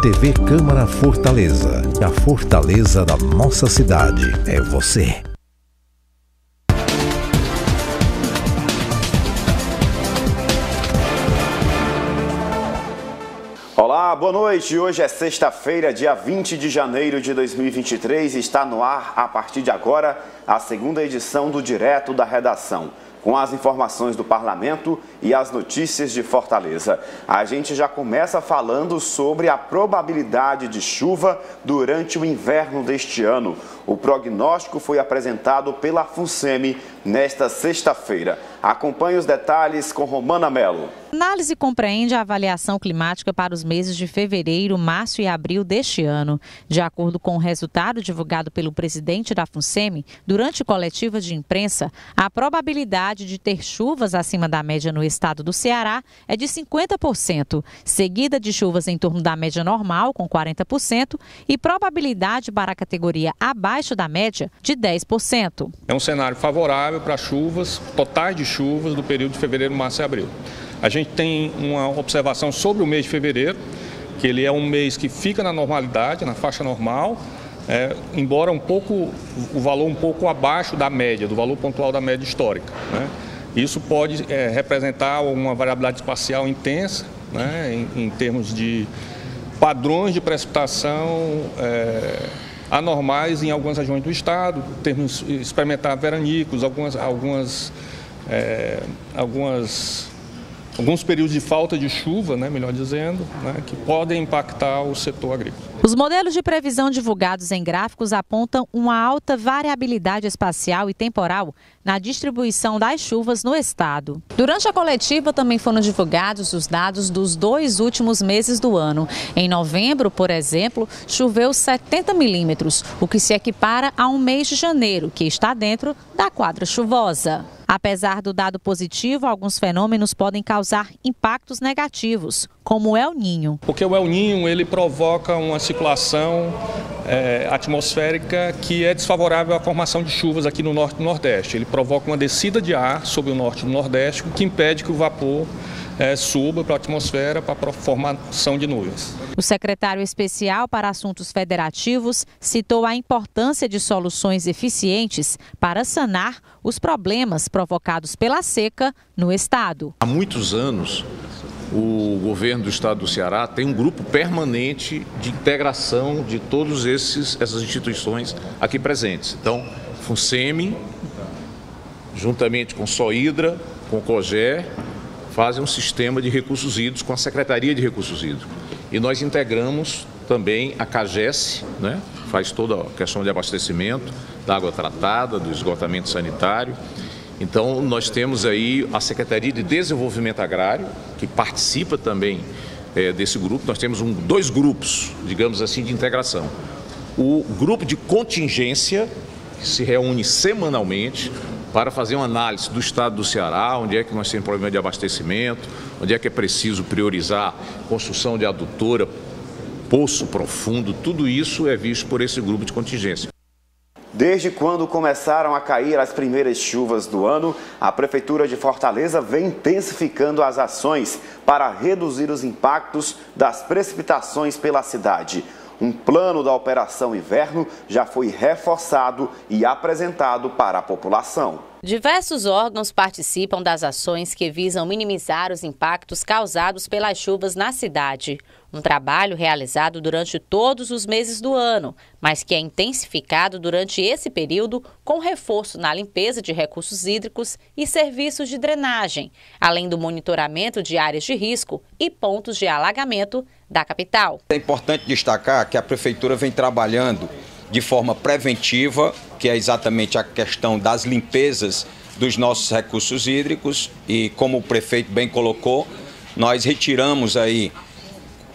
TV Câmara Fortaleza. A fortaleza da nossa cidade é você. Olá, boa noite. Hoje é sexta-feira, dia 20 de janeiro de 2023 e está no ar, a partir de agora, a segunda edição do Direto da Redação com as informações do parlamento e as notícias de Fortaleza. A gente já começa falando sobre a probabilidade de chuva durante o inverno deste ano. O prognóstico foi apresentado pela FUNSEMI nesta sexta-feira. Acompanhe os detalhes com Romana Melo. A análise compreende a avaliação climática para os meses de fevereiro, março e abril deste ano. De acordo com o resultado divulgado pelo presidente da FUNSEMI, durante coletiva de imprensa, a probabilidade de ter chuvas acima da média no estado do Ceará é de 50%, seguida de chuvas em torno da média normal, com 40%, e probabilidade para a categoria abaixo da média, de 10%. É um cenário favorável para chuvas, totais de chuvas do período de fevereiro, março e abril. A gente tem uma observação sobre o mês de fevereiro, que ele é um mês que fica na normalidade, na faixa normal, é, embora um pouco, o valor um pouco abaixo da média, do valor pontual da média histórica. Né? Isso pode é, representar uma variabilidade espacial intensa, né, em, em, termos de padrões de precipitação é, anormais em algumas regiões do estado, termos experimentar veranicos, algumas, algumas, é, algumas alguns períodos de falta de chuva, né, melhor dizendo, né, que podem impactar o setor agrícola. Os modelos de previsão divulgados em gráficos apontam uma alta variabilidade espacial e temporal na distribuição das chuvas no estado. Durante a coletiva também foram divulgados os dados dos dois últimos meses do ano. Em novembro, por exemplo, choveu 70 milímetros, o que se equipara a um mês de janeiro, que está dentro da quadra chuvosa. Apesar do dado positivo, alguns fenômenos podem causar impactos negativos, como o El Ninho. Porque o El Ninho ele provoca uma circulação é, atmosférica que é desfavorável à formação de chuvas aqui no norte e no nordeste. Ele provoca uma descida de ar sobre o norte e o nordeste, o que impede que o vapor é, suba para a atmosfera para a formação de nuvens. O secretário especial para assuntos federativos citou a importância de soluções eficientes para sanar os problemas provocados pela seca no estado. Há muitos anos, o governo do estado do Ceará tem um grupo permanente de integração de todas essas instituições aqui presentes. Então, FUNSEMI, juntamente com SOIDRA, com o COGÉ, fazem um sistema de recursos hídricos com a Secretaria de Recursos Hídricos. E nós integramos também a CAGES, né? faz toda a questão de abastecimento da água tratada, do esgotamento sanitário. Então, nós temos aí a Secretaria de Desenvolvimento Agrário, que participa também é, desse grupo. Nós temos um, dois grupos, digamos assim, de integração. O grupo de contingência, que se reúne semanalmente, para fazer uma análise do estado do Ceará, onde é que nós temos problema de abastecimento, onde é que é preciso priorizar construção de adutora, poço profundo, tudo isso é visto por esse grupo de contingência. Desde quando começaram a cair as primeiras chuvas do ano, a Prefeitura de Fortaleza vem intensificando as ações para reduzir os impactos das precipitações pela cidade. Um plano da Operação Inverno já foi reforçado e apresentado para a população. Diversos órgãos participam das ações que visam minimizar os impactos causados pelas chuvas na cidade. Um trabalho realizado durante todos os meses do ano, mas que é intensificado durante esse período com reforço na limpeza de recursos hídricos e serviços de drenagem, além do monitoramento de áreas de risco e pontos de alagamento da capital. É importante destacar que a Prefeitura vem trabalhando de forma preventiva, que é exatamente a questão das limpezas dos nossos recursos hídricos e como o prefeito bem colocou, nós retiramos aí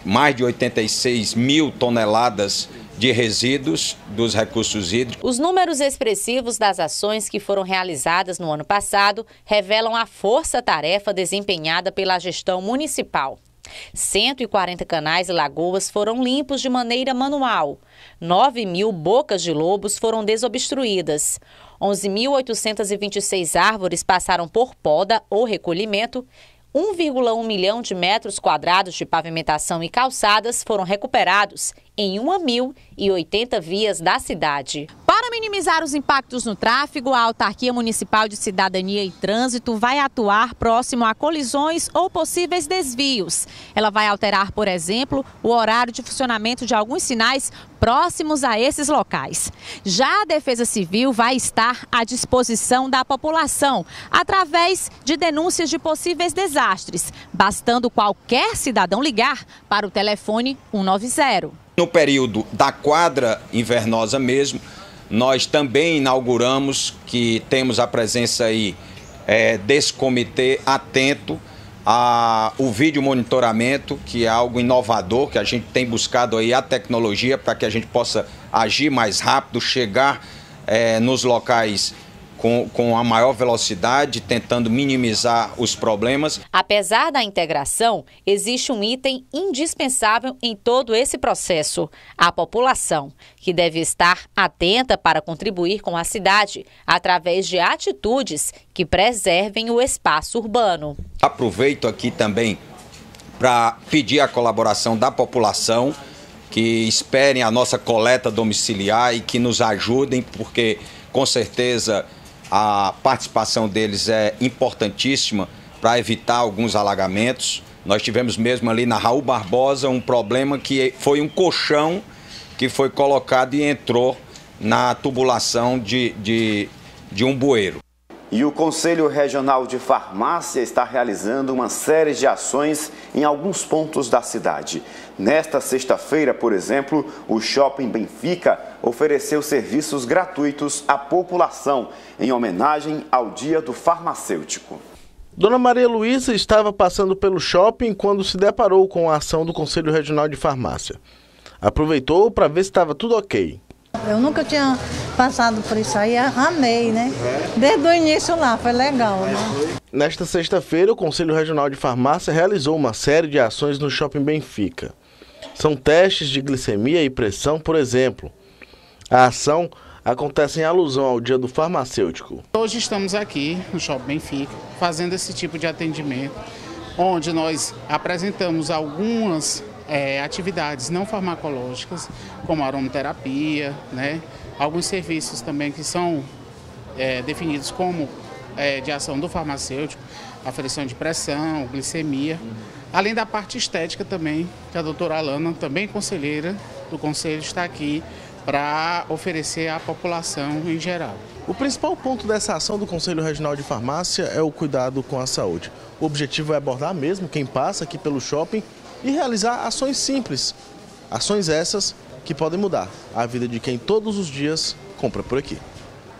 mais de 86 mil toneladas de resíduos dos recursos hídricos. Os números expressivos das ações que foram realizadas no ano passado revelam a força-tarefa desempenhada pela gestão municipal. 140 canais e lagoas foram limpos de maneira manual. 9 mil bocas de lobos foram desobstruídas. 11.826 árvores passaram por poda ou recolhimento 1,1 milhão de metros quadrados de pavimentação e calçadas foram recuperados em 1.080 vias da cidade. Para minimizar os impactos no tráfego, a Autarquia Municipal de Cidadania e Trânsito vai atuar próximo a colisões ou possíveis desvios. Ela vai alterar, por exemplo, o horário de funcionamento de alguns sinais próximos a esses locais. Já a Defesa Civil vai estar à disposição da população através de denúncias de possíveis desastres, bastando qualquer cidadão ligar para o telefone 190. No período da quadra invernosa mesmo, nós também inauguramos que temos a presença aí é, desse comitê atento ao vídeo monitoramento, que é algo inovador, que a gente tem buscado aí a tecnologia para que a gente possa agir mais rápido, chegar é, nos locais com, com a maior velocidade, tentando minimizar os problemas. Apesar da integração, existe um item indispensável em todo esse processo: a população, que deve estar atenta para contribuir com a cidade através de atitudes que preservem o espaço urbano. Aproveito aqui também para pedir a colaboração da população que esperem a nossa coleta domiciliar e que nos ajudem, porque com certeza a participação deles é importantíssima para evitar alguns alagamentos. Nós tivemos mesmo ali na Raul Barbosa um problema que foi um colchão que foi colocado e entrou na tubulação de, de, de um bueiro. E o Conselho Regional de Farmácia está realizando uma série de ações em alguns pontos da cidade. Nesta sexta-feira, por exemplo, o Shopping Benfica ofereceu serviços gratuitos à população em homenagem ao Dia do Farmacêutico. Dona Maria Luísa estava passando pelo shopping quando se deparou com a ação do Conselho Regional de Farmácia. Aproveitou para ver se estava tudo ok. Eu nunca tinha passado por isso aí, amei, né? Desde o início lá, foi legal, né? Nesta sexta-feira, o Conselho Regional de Farmácia realizou uma série de ações no Shopping Benfica. São testes de glicemia e pressão, por exemplo. A ação acontece em alusão ao Dia do Farmacêutico. Hoje estamos aqui no Shopping Benfica fazendo esse tipo de atendimento, onde nós apresentamos algumas é, atividades não farmacológicas, como aromaterapia, né? alguns serviços também que são é, definidos como é, de ação do farmacêutico, aferição de pressão, glicemia, além da parte estética também, que a doutora Alana, também conselheira do conselho, está aqui para oferecer à população em geral. O principal ponto dessa ação do Conselho Regional de Farmácia é o cuidado com a saúde. O objetivo é abordar mesmo quem passa aqui pelo shopping e realizar ações simples. Ações essas que podem mudar a vida de quem todos os dias compra por aqui.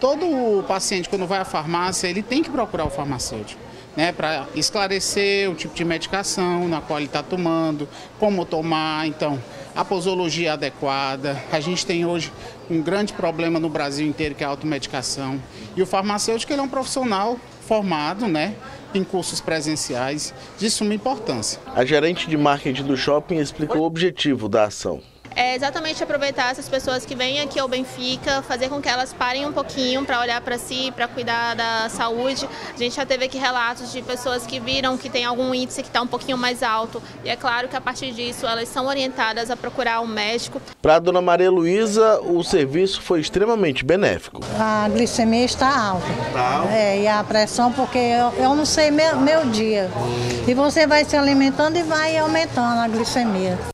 Todo paciente, quando vai à farmácia, ele tem que procurar o farmacêutico. Né, para esclarecer o tipo de medicação na qual ele está tomando, como tomar, então, a posologia adequada. A gente tem hoje um grande problema no Brasil inteiro que é a automedicação. E o farmacêutico ele é um profissional formado, né, em cursos presenciais de suma importância. A gerente de marketing do shopping explicou o objetivo da ação é exatamente aproveitar essas pessoas que vêm aqui ao Benfica, fazer com que elas parem um pouquinho para olhar para si, para cuidar da saúde. A gente já teve aqui relatos de pessoas que viram que tem algum índice que está um pouquinho mais alto e é claro que a partir disso elas são orientadas a procurar um médico. Para a dona Maria Luísa, o serviço foi extremamente benéfico. A glicemia está alta. Está alta? É, e a pressão, porque eu, eu não sei meu, meu dia. Hum. E você vai se alimentando e vai aumentando a glicemia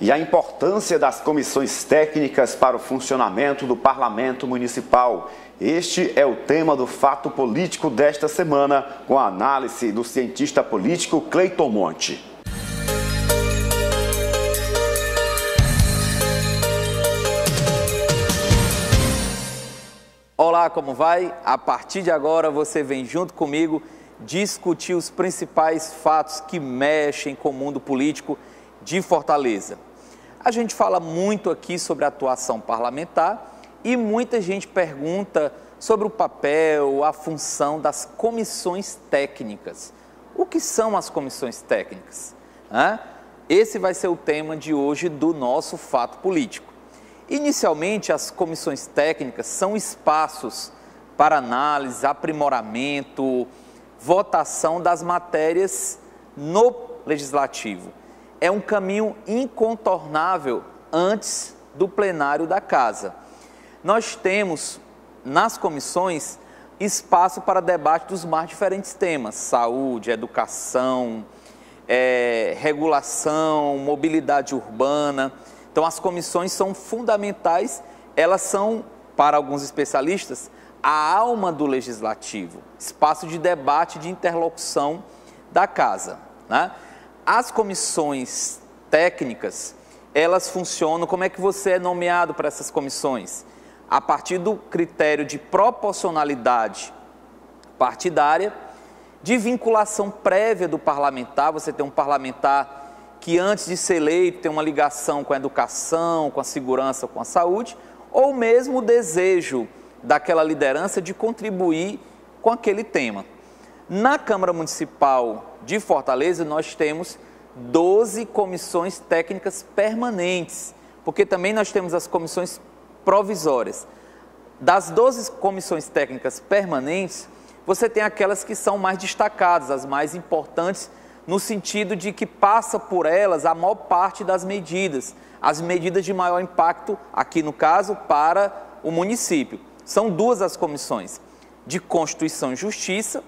e a importância das comissões técnicas para o funcionamento do Parlamento Municipal. Este é o tema do Fato Político desta semana, com a análise do cientista político Cleiton Monte. Olá, como vai? A partir de agora você vem junto comigo discutir os principais fatos que mexem com o mundo político de Fortaleza. A gente fala muito aqui sobre a atuação parlamentar e muita gente pergunta sobre o papel, a função das comissões técnicas. O que são as comissões técnicas? Esse vai ser o tema de hoje do nosso fato político. Inicialmente, as comissões técnicas são espaços para análise, aprimoramento, votação das matérias no legislativo. É um caminho incontornável antes do plenário da casa. Nós temos nas comissões espaço para debate dos mais diferentes temas: saúde, educação, é, regulação, mobilidade urbana. Então, as comissões são fundamentais, elas são, para alguns especialistas, a alma do legislativo, espaço de debate, de interlocução da casa. Né? As comissões técnicas, elas funcionam, como é que você é nomeado para essas comissões? A partir do critério de proporcionalidade partidária, de vinculação prévia do parlamentar, você tem um parlamentar que antes de ser eleito tem uma ligação com a educação, com a segurança, com a saúde, ou mesmo o desejo daquela liderança de contribuir com aquele tema. Na Câmara Municipal de Fortaleza, nós temos 12 comissões técnicas permanentes, porque também nós temos as comissões provisórias. Das 12 comissões técnicas permanentes, você tem aquelas que são mais destacadas, as mais importantes, no sentido de que passa por elas a maior parte das medidas, as medidas de maior impacto, aqui no caso, para o município. São duas as comissões, de Constituição e Justiça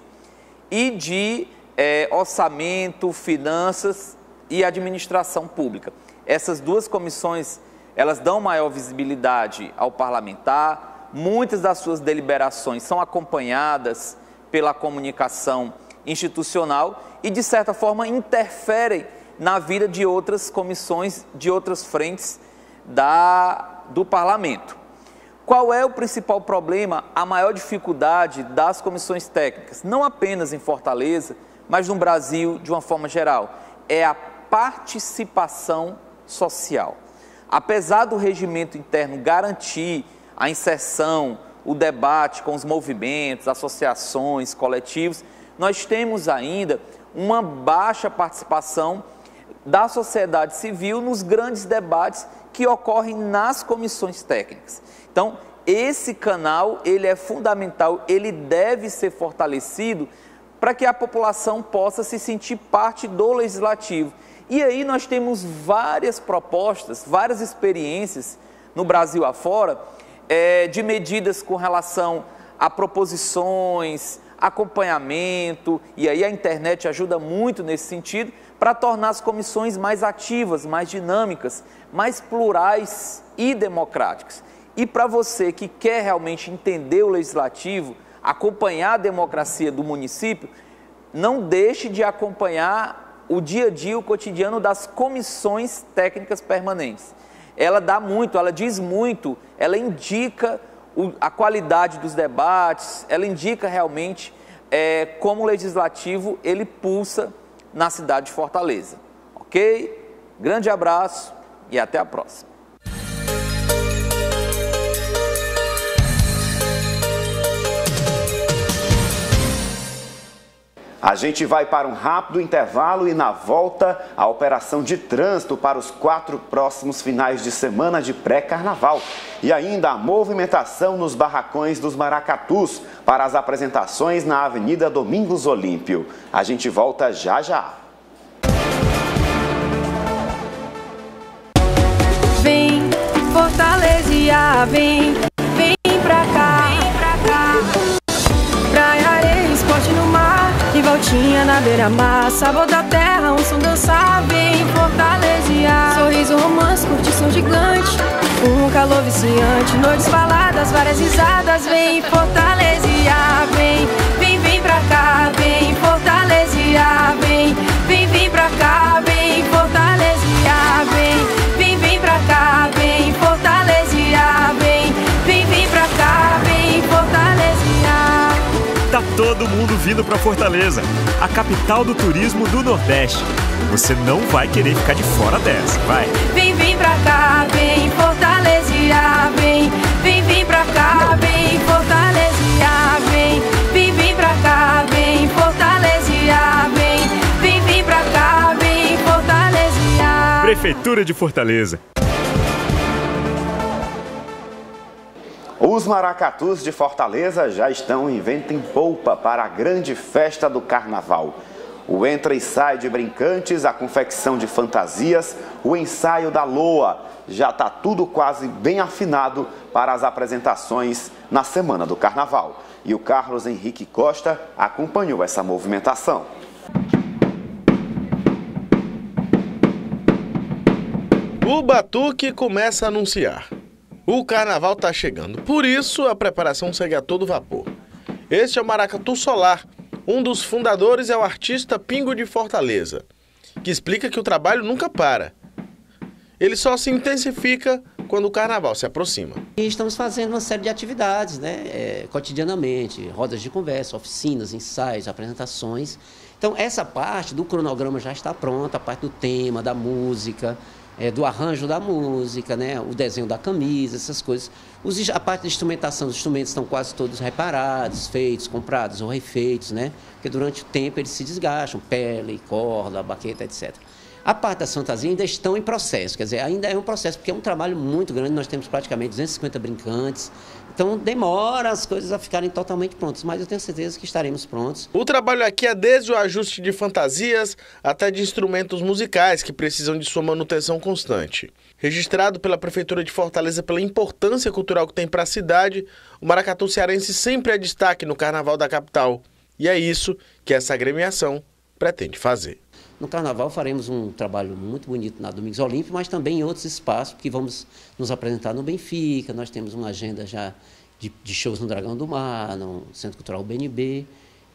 e de é, Orçamento, Finanças e Administração Pública. Essas duas comissões, elas dão maior visibilidade ao parlamentar, muitas das suas deliberações são acompanhadas pela comunicação institucional e, de certa forma, interferem na vida de outras comissões, de outras frentes da, do parlamento. Qual é o principal problema, a maior dificuldade das comissões técnicas? Não apenas em Fortaleza, mas no Brasil de uma forma geral. É a participação social. Apesar do regimento interno garantir a inserção, o debate com os movimentos, associações, coletivos, nós temos ainda uma baixa participação da sociedade civil nos grandes debates que ocorrem nas comissões técnicas. Então, esse canal, ele é fundamental, ele deve ser fortalecido para que a população possa se sentir parte do legislativo. E aí nós temos várias propostas, várias experiências no Brasil afora, é, de medidas com relação a proposições, acompanhamento, e aí a internet ajuda muito nesse sentido, para tornar as comissões mais ativas, mais dinâmicas, mais plurais e democráticas. E para você que quer realmente entender o legislativo, acompanhar a democracia do município, não deixe de acompanhar o dia a dia, o cotidiano das comissões técnicas permanentes. Ela dá muito, ela diz muito, ela indica a qualidade dos debates, ela indica realmente é, como o legislativo ele pulsa na cidade de Fortaleza. Ok? Grande abraço e até a próxima. A gente vai para um rápido intervalo e na volta a operação de trânsito para os quatro próximos finais de semana de pré-carnaval. E ainda a movimentação nos barracões dos Maracatus para as apresentações na Avenida Domingos Olímpio. A gente volta já já. Vem, Fortaleza, vem, vem pra cá, voltinha na beira-mar. Sabor da terra, um som dançar, vem, Fortaleza. Sorriso, romance, curtição gigante, um calor viciante. Noites baladas, várias risadas, vem, Fortaleza, vem, vem, vem pra cá, vem, Fortaleza, vem, vem, vem pra cá, Tá todo mundo vindo pra Fortaleza, a capital do turismo do Nordeste. Você não vai querer ficar de fora dessa, vai. Vem, vem pra cá, vem Fortaleza, vem, vem, vem pra cá, vem Fortaleza, vem, vem, vem pra cá, vem Fortaleza, vem, vem, vem pra cá, vem Fortaleza. Prefeitura de Fortaleza. Os maracatus de Fortaleza já estão em vento em polpa para a grande festa do carnaval. O entra e sai de brincantes, a confecção de fantasias, o ensaio da loa. Já está tudo quase bem afinado para as apresentações na semana do carnaval. E o Carlos Henrique Costa acompanhou essa movimentação. O Batuque começa a anunciar. O carnaval está chegando, por isso a preparação segue a todo vapor. Este é o Maracatu Solar. Um dos fundadores é o artista Pingo de Fortaleza, que explica que o trabalho nunca para. Ele só se intensifica quando o carnaval se aproxima. E estamos fazendo uma série de atividades, né, é, cotidianamente, rodas de conversa, oficinas, ensaios, apresentações. Então, essa parte do cronograma já está pronta, a parte do tema, da música, é, do arranjo da música, né, o desenho da camisa, essas coisas. Os, a parte de instrumentação, os instrumentos estão quase todos reparados, feitos, comprados ou refeitos, né, porque durante o tempo eles se desgastam, pele, corda, baqueta, etc. A parte das fantasias ainda estão em processo, quer dizer, ainda é um processo, porque é um trabalho muito grande, nós temos praticamente 250 brincantes, então demora as coisas a ficarem totalmente prontas, mas eu tenho certeza que estaremos prontos. O trabalho aqui é desde o ajuste de fantasias até de instrumentos musicais que precisam de sua manutenção constante. Registrado pela Prefeitura de Fortaleza pela importância cultural que tem para a cidade, o maracatu cearense sempre é destaque no Carnaval da capital. E é isso que essa agremiação pretende fazer. No Carnaval faremos um trabalho muito bonito na Domingos Olímpio, mas também em outros espaços, que vamos nos apresentar no Benfica, nós temos uma agenda já de, de shows no Dragão do Mar, no Centro Cultural BNB,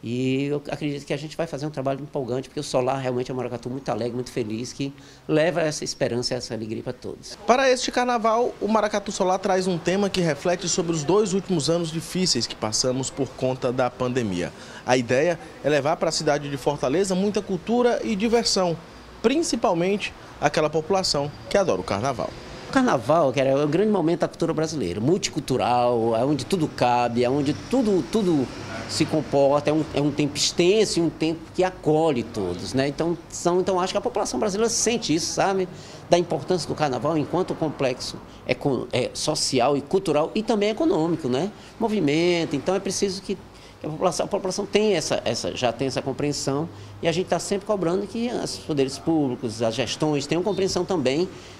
e eu acredito que a gente vai fazer um trabalho empolgante, porque o Solar realmente é um maracatu muito alegre, muito feliz, que leva essa esperança e essa alegria para todos. Para este carnaval, o Maracatu Solar traz um tema que reflete sobre os dois últimos anos difíceis que passamos por conta da pandemia. A ideia é levar para a cidade de Fortaleza muita cultura e diversão, principalmente aquela população que adora o carnaval. O carnaval, que é o grande momento da cultura brasileira, multicultural, é onde tudo cabe, é onde tudo, tudo se comporta, é um, é um tempo extenso e um tempo que acolhe todos, né? Então, são, então acho que a população brasileira sente isso, sabe? Da importância do carnaval enquanto complexo é, é social e cultural e também econômico, né? Movimento, então é preciso que a população, a população tem essa, essa, já tem essa compreensão e a gente está sempre cobrando que os poderes públicos, as gestões tenham compreensão também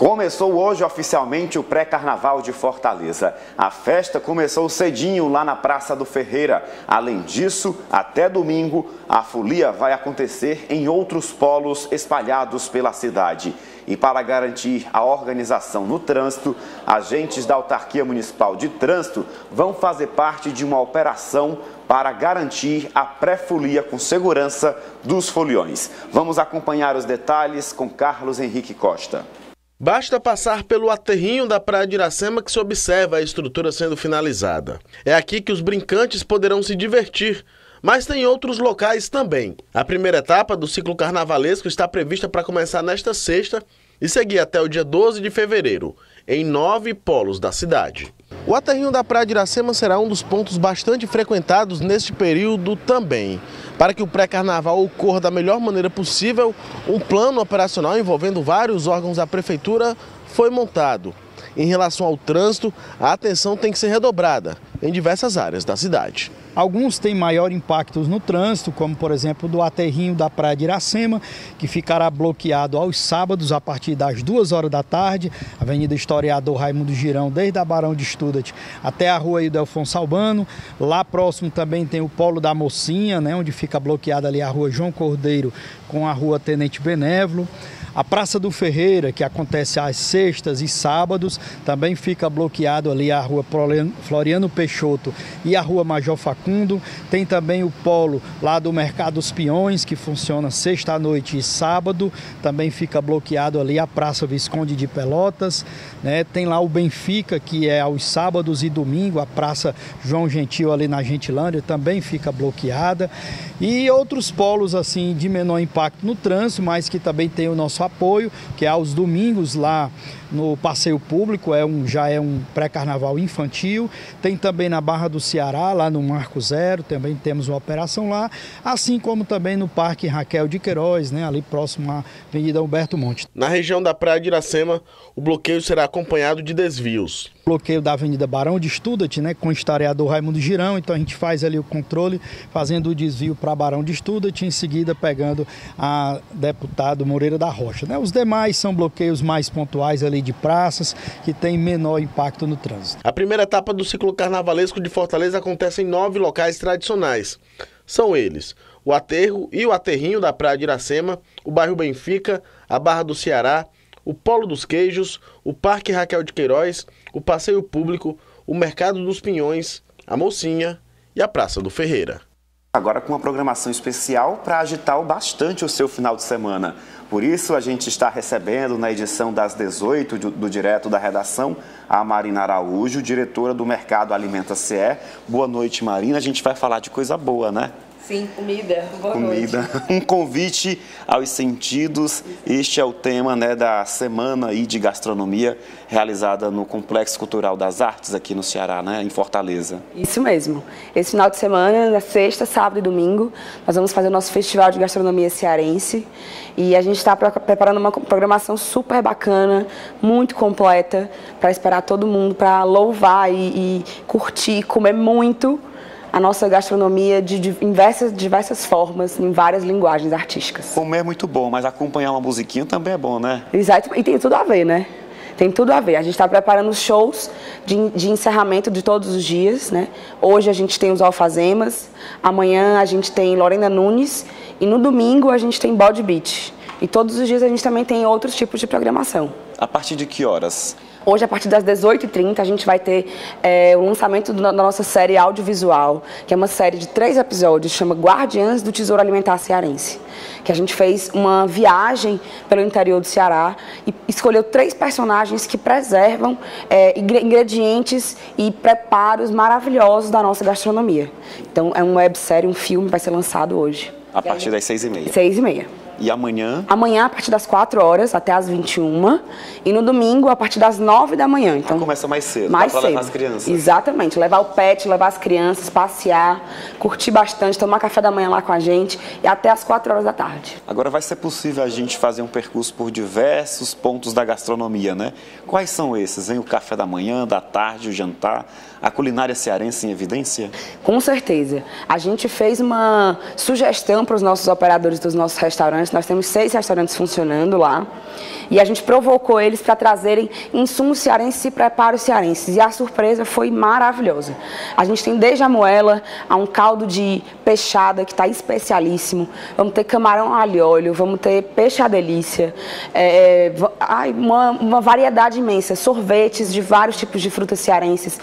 Começou hoje oficialmente o pré-carnaval de Fortaleza. A festa começou cedinho lá na Praça do Ferreira. Além disso, até domingo, a folia vai acontecer em outros polos espalhados pela cidade. E para garantir a organização no trânsito, agentes da Autarquia Municipal de Trânsito vão fazer parte de uma operação para garantir a pré-folia com segurança dos foliões. Vamos acompanhar os detalhes com Carlos Henrique Costa. Basta passar pelo aterrinho da Praia de Iracema que se observa a estrutura sendo finalizada. É aqui que os brincantes poderão se divertir, mas tem outros locais também. A primeira etapa do ciclo carnavalesco está prevista para começar nesta sexta e seguir até o dia 12 de fevereiro, em nove polos da cidade. O aterrinho da Praia de Iracema será um dos pontos bastante frequentados neste período também. Para que o pré-carnaval ocorra da melhor maneira possível, um plano operacional envolvendo vários órgãos da prefeitura foi montado. Em relação ao trânsito, a atenção tem que ser redobrada em diversas áreas da cidade. Alguns têm maior impacto no trânsito, como por exemplo do aterrinho da Praia de Iracema, que ficará bloqueado aos sábados a partir das duas horas da tarde, Avenida Historiador Raimundo Girão, desde a Barão de Estudat até a Rua Ildefonso Albano. Lá próximo também tem o Polo da Mocinha, né, onde fica bloqueada ali a Rua João Cordeiro com a Rua Tenente Benévolo. A Praça do Ferreira, que acontece às sextas e sábados, também fica bloqueado ali a Rua Floriano Peixoto e a Rua Major Facundo. Tem também o polo lá do Mercado dos Peões, que funciona sexta noite e sábado. Também fica bloqueado ali a Praça Visconde de Pelotas. Né? Tem lá o Benfica, que é aos sábados e domingo, a Praça João Gentil ali na Gentilândia também fica bloqueada. E outros polos assim de menor impacto no trânsito, mas que também tem o nosso apoio, que é aos domingos lá no passeio público, é um, já é um pré-carnaval infantil. Tem também na Barra do Ceará, lá no Marco Zero, também temos uma operação lá, assim como também no Parque Raquel de Queiroz, né, ali próximo à Avenida Humberto Monte. Na região da Praia de Iracema, o bloqueio será acompanhado de desvios bloqueio da Avenida Barão de Studat, né, com o historiador Raimundo Girão, então a gente faz ali o controle, fazendo o desvio para Barão de Studat, em seguida pegando a deputado Moreira da Rocha. Né? Os demais são bloqueios mais pontuais ali de praças, que tem menor impacto no trânsito. A primeira etapa do ciclo carnavalesco de Fortaleza acontece em nove locais tradicionais. São eles o Aterro e o Aterrinho da Praia de Iracema, o bairro Benfica, a Barra do Ceará, o Polo dos Queijos, o Parque Raquel de Queiroz, o Passeio Público, o Mercado dos Pinhões, a Mocinha e a Praça do Ferreira. Agora com uma programação especial para agitar bastante o seu final de semana. Por isso, a gente está recebendo na edição das 18 do, Direto da Redação a Marina Araújo, diretora do Mercado Alimenta CE. Boa noite, Marina. A gente vai falar de coisa boa, né? Sim, comida. Boa comida. Noite. Um convite aos sentidos. Este é o tema né, da semana aí de gastronomia realizada no Complexo Cultural das Artes aqui no Ceará, né, em Fortaleza. Isso mesmo. Esse final de semana, na sexta, sábado e domingo, nós vamos fazer o nosso Festival de Gastronomia Cearense. E a gente está preparando uma programação super bacana, muito completa, para esperar todo mundo, para louvar e, e curtir, comer muito a nossa gastronomia de diversas, diversas formas, em várias linguagens artísticas. Comer é muito bom, mas acompanhar uma musiquinha também é bom, né? Exato, e tem tudo a ver, né? Tem tudo a ver. A gente está preparando shows de, de, encerramento de todos os dias, né? Hoje a gente tem os Alfazemas, amanhã a gente tem Lorena Nunes e no domingo a gente tem Body Beach. E todos os dias a gente também tem outros tipos de programação. A partir de que horas? Hoje, a partir das 18h30, a gente vai ter é, o lançamento da nossa série audiovisual, que é uma série de três episódios, chama Guardiãs do Tesouro Alimentar Cearense. Que a gente fez uma viagem pelo interior do Ceará e escolheu três personagens que preservam é, ingredientes e preparos maravilhosos da nossa gastronomia. Então, é uma websérie, um filme, vai ser lançado hoje. A partir das seis e meia. Seis e meia. E amanhã? Amanhã, a partir das 4 horas até as 21 e no domingo, a partir das 9 da manhã. Então, ah, começa mais cedo, mais cedo. levar as crianças. Exatamente, levar o pet, levar as crianças, passear, curtir bastante, tomar café da manhã lá com a gente e até as 4 horas da tarde. Agora vai ser possível a gente fazer um percurso por diversos pontos da gastronomia, né? Quais são esses, hein? O café da manhã, da tarde, o jantar, a culinária cearense em evidência? Com certeza. A gente fez uma sugestão para os nossos operadores dos nossos restaurantes. Nós temos seis restaurantes funcionando lá. E a gente provocou eles para trazerem insumos cearenses e preparos cearenses. E a surpresa foi maravilhosa. A gente tem desde a moela a um caldo de peixada que está especialíssimo. Vamos ter camarão alho óleo, vamos ter peixe à delícia. É, uma, uma variedade imensa. Sorvetes de vários tipos de frutas cearenses,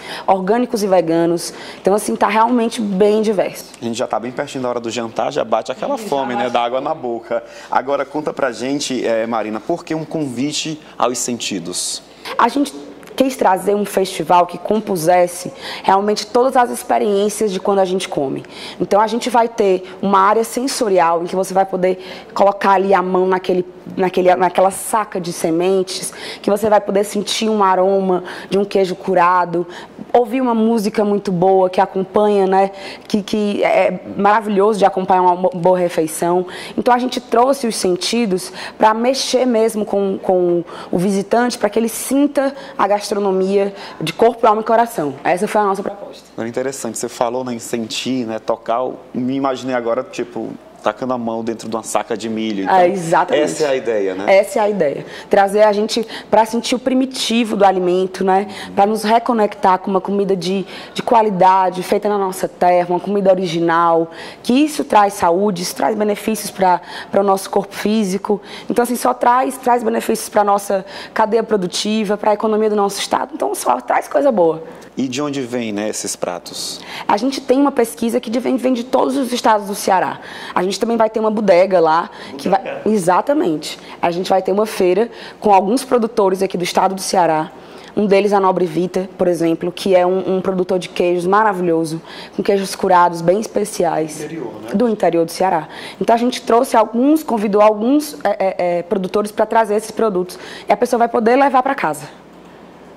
orgânicos e veganos. Então, assim, está realmente bem diverso. A gente já está bem pertinho da hora do jantar, já bate aquela fome, né? Da água na boca. Agora, conta pra gente, é, Marina, por que um convite aos sentidos? A gente quis trazer um festival que compusesse realmente todas as experiências de quando a gente come. Então a gente vai ter uma área sensorial em que você vai poder colocar ali a mão naquele, naquele, naquela saca de sementes, que você vai poder sentir um aroma de um queijo curado, ouvir uma música muito boa que acompanha, né? Que, que é maravilhoso de acompanhar uma boa refeição. Então a gente trouxe os sentidos para mexer mesmo com, com o visitante, para que ele sinta a gastronomia de corpo, alma e coração. Essa foi a nossa proposta. Interessante, você falou né, em sentir, né, tocar, me imaginei agora, tipo, tacando a mão dentro de uma saca de milho. Então, é, exatamente. Essa é a ideia, né? Essa é a ideia. Trazer a gente para sentir o primitivo do alimento, né? Para nos reconectar com uma comida de, de qualidade, feita na nossa terra, uma comida original, que isso traz saúde, isso traz benefícios para o nosso corpo físico. Então, assim, só traz, traz benefícios para a nossa cadeia produtiva, para a economia do nosso estado. Então, só traz coisa boa. E de onde vêm né, esses pratos? A gente tem uma pesquisa que vem, vem de todos os estados do Ceará. A gente também vai ter uma bodega lá. Que vai... Exatamente. A gente vai ter uma feira com alguns produtores aqui do estado do Ceará. Um deles a Nobre Vita, por exemplo, que é um, um, produtor de queijos maravilhoso, com queijos curados bem especiais. Interior, né? Do interior do Ceará. Então a gente trouxe alguns, convidou alguns é, é, é, produtores para trazer esses produtos. E a pessoa vai poder levar para casa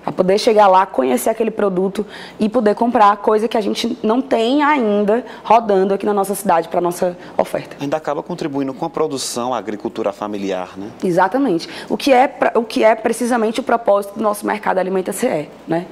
para poder chegar lá, conhecer aquele produto e poder comprar coisa que a gente não tem ainda rodando aqui na nossa cidade para nossa oferta. Ainda acaba contribuindo com a produção, a agricultura familiar, né? Exatamente. O que é, o que é precisamente o propósito do nosso mercado alimenta CE, né?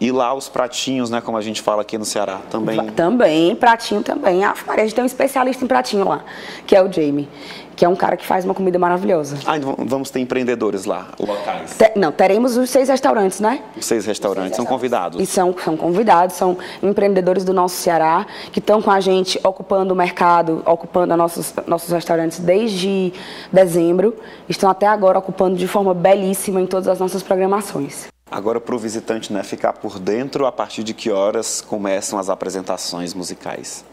E lá os pratinhos, né, como a gente fala aqui no Ceará, também. Também, pratinho também. A gente tem um especialista em pratinho lá, que é o Jamie que é um cara que faz uma comida maravilhosa. Ah, então vamos ter empreendedores lá, locais? Te, não, teremos os seis restaurantes, né? Os seis restaurantes, seis são convidados? E são, são convidados, são empreendedores do nosso Ceará, que estão com a gente ocupando o mercado, ocupando nossos, nossos restaurantes desde dezembro, estão até agora ocupando de forma belíssima em todas as nossas programações. Agora, para o visitante né, ficar por dentro, a partir de que horas começam as apresentações musicais?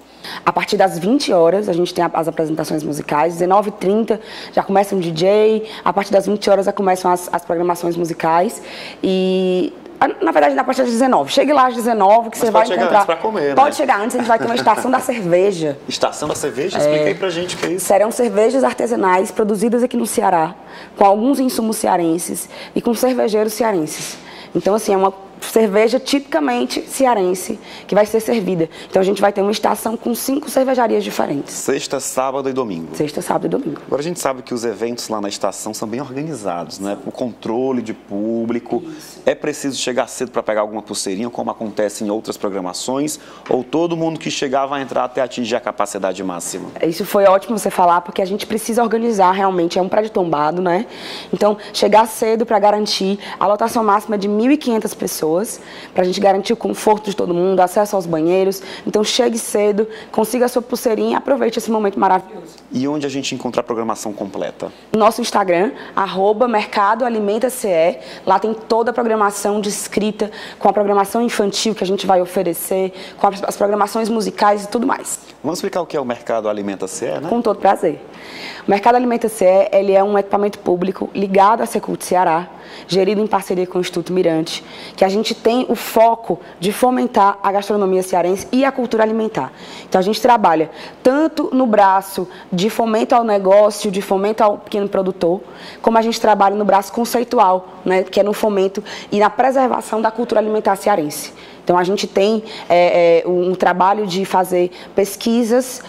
A partir das 20 horas, a gente tem as apresentações musicais. 19h30 já começa um DJ. A partir das 20 horas já começam as, as programações musicais. E na verdade, na partir das 19. Chegue lá às 19 que Mas você vai chegar encontrar. Antes comer, pode né? chegar antes, a gente vai ter uma estação da cerveja. Estação da cerveja? Explica é... aí pra gente o que é isso. Serão cervejas artesanais produzidas aqui no Ceará, com alguns insumos cearenses e com cervejeiros cearenses. Então, assim, é uma cerveja tipicamente cearense que vai ser servida. Então a gente vai ter uma estação com cinco cervejarias diferentes. Sexta, sábado e domingo. Sexta, sábado e domingo. Agora a gente sabe que os eventos lá na estação são bem organizados, né? O controle de público. Isso. É preciso chegar cedo para pegar alguma pulseirinha, como acontece em outras programações, ou todo mundo que chegar vai entrar até atingir a capacidade máxima? Isso foi ótimo você falar, porque a gente precisa organizar realmente. É um prédio tombado, né? Então, chegar cedo para garantir a lotação máxima de 1.500 pessoas pessoas, para a gente garantir o conforto de todo mundo, acesso aos banheiros. Então chegue cedo, consiga a sua pulseirinha e aproveite esse momento maravilhoso. E onde a gente encontra a programação completa? Nosso Instagram, arroba Mercado Alimenta CE. Lá tem toda a programação descrita, com a programação infantil que a gente vai oferecer, com as programações musicais e tudo mais. Vamos explicar o que é o Mercado Alimenta CE, né? Com todo prazer. O Mercado Alimenta CE ele é um equipamento público ligado à Secult Ceará, gerido em parceria com o Instituto Mirante, que a gente tem o foco de fomentar a gastronomia cearense e a cultura alimentar. Então a gente trabalha tanto no braço de fomento ao negócio, de fomento ao pequeno produtor, como a gente trabalha no braço conceitual, né, que é no fomento e na preservação da cultura alimentar cearense. Então a gente tem é, é, um trabalho de fazer pesquisas,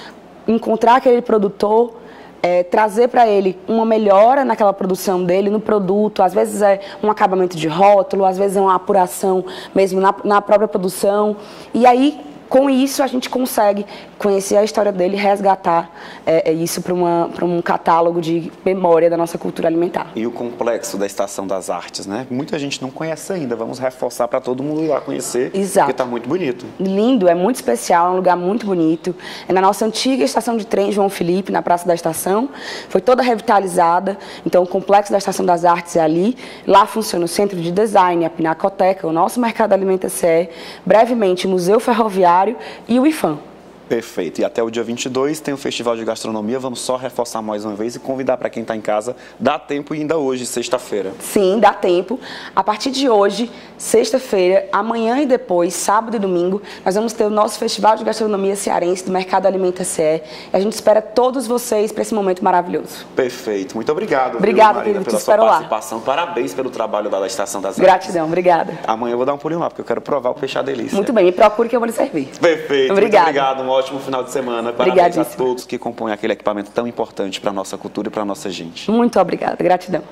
encontrar aquele produtor é, trazer para ele uma melhora naquela produção dele, no produto, às vezes é um acabamento de rótulo, às vezes é uma apuração mesmo na, na própria produção. E aí com isso a gente consegue conhecer a história dele resgatar é, é isso para um catálogo de memória da nossa cultura alimentar. E o complexo da Estação das Artes, né? Muita gente não conhece ainda, vamos reforçar para todo mundo ir lá conhecer, Exato. porque está muito bonito. Lindo, é muito especial, é um lugar muito bonito. É na nossa antiga estação de trem João Felipe, na Praça da Estação, foi toda revitalizada, então o complexo da Estação das Artes é ali, lá funciona o Centro de Design, a Pinacoteca, o nosso Mercado Alimenta CE, brevemente o Museu Ferroviário e o IFAM. Perfeito. E até o dia 22 tem o Festival de Gastronomia. Vamos só reforçar mais uma vez e convidar para quem está em casa. Dá tempo ainda hoje, sexta-feira. Sim, dá tempo. A partir de hoje, sexta-feira, amanhã e depois, sábado e domingo, nós vamos ter o nosso Festival de Gastronomia Cearense do Mercado Alimenta CE. E a gente espera todos vocês para esse momento maravilhoso. Perfeito. Muito obrigado. Obrigada, querido. Pela sua participação. Lá. Parabéns pelo trabalho da Estação das Artes. Gratidão, obrigada. Amanhã eu vou dar um pulinho lá, porque eu quero provar o peixe à delícia. Muito bem, me procure que eu vou lhe servir. Perfeito. Obrigada. Muito obrigado ótimo final de semana. Parabéns a todos que compõem aquele equipamento tão importante para a nossa cultura e para a nossa gente. Muito obrigada, gratidão.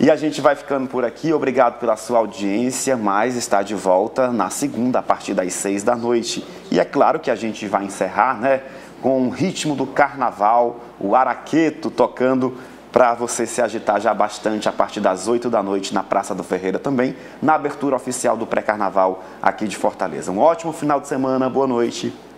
E a gente vai ficando por aqui. Obrigado pela sua audiência, mas está de volta na segunda, a partir das seis da noite. E é claro que a gente vai encerrar, né, com o ritmo do carnaval, o araqueto tocando para você se agitar já bastante a partir das oito da noite na Praça do Ferreira também, na abertura oficial do pré-carnaval aqui de Fortaleza. Um ótimo final de semana, boa noite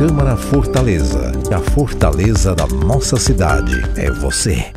Câmara Fortaleza. A fortaleza da nossa cidade é você.